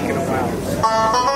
taking a while.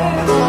world